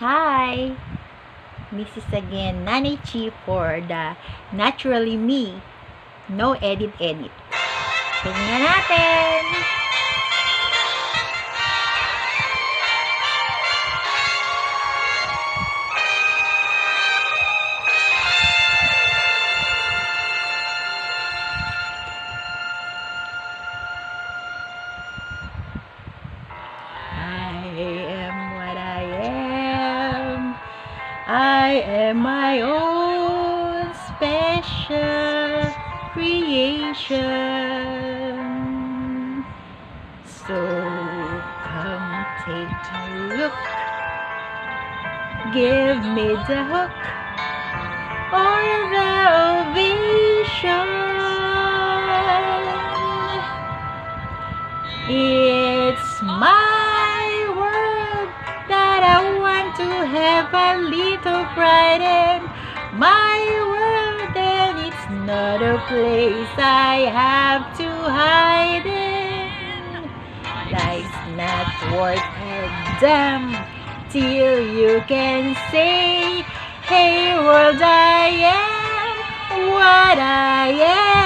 Hi! Is again Nanay Chi for the Naturally Me. No edit edit. Tingnan natin! Am my own special creation. So come take a look. Give me the hook or the ovation. It's my have a little pride in. My world, and it's not a place I have to hide in. Life's not worth a damn till you can say, Hey world, I am what I am.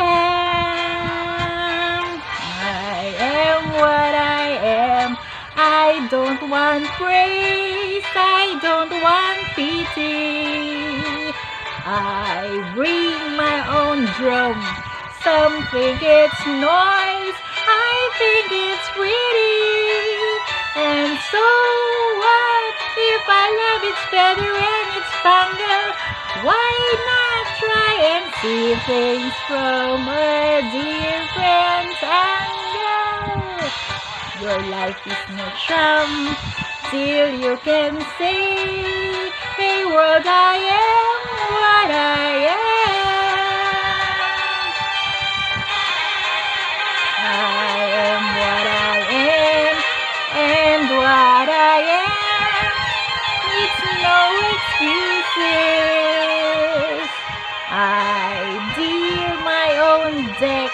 I am what I am. I don't want praise, I don't want pity. I bring my own drum. Some think it's noise, I think it's pretty. And so what if I love its better and its spangle? Why not try and see things from a different angle? Your life is no sham till you can say, Hey world, I am what I am. I am what I am, and what I am needs no excuses. I deal my own deck,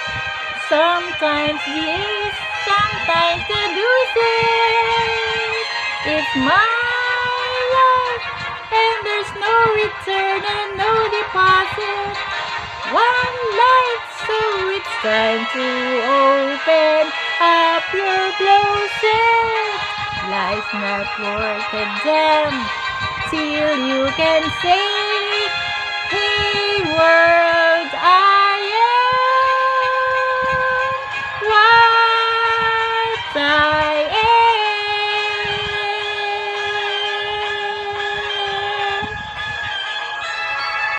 sometimes ace, sometimes the deuces. It's my life, and there's no return and no deposit. One life, so it's time to open up your closet. Life's not worth a damn till you can say, Hey world.